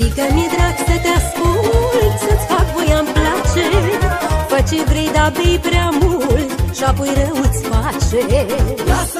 Știi că mi-e drag să te ascult Să-ți fac voia îmi place. Fă ce vrei, dar bei prea mult Și apoi rău-ți face. Lasă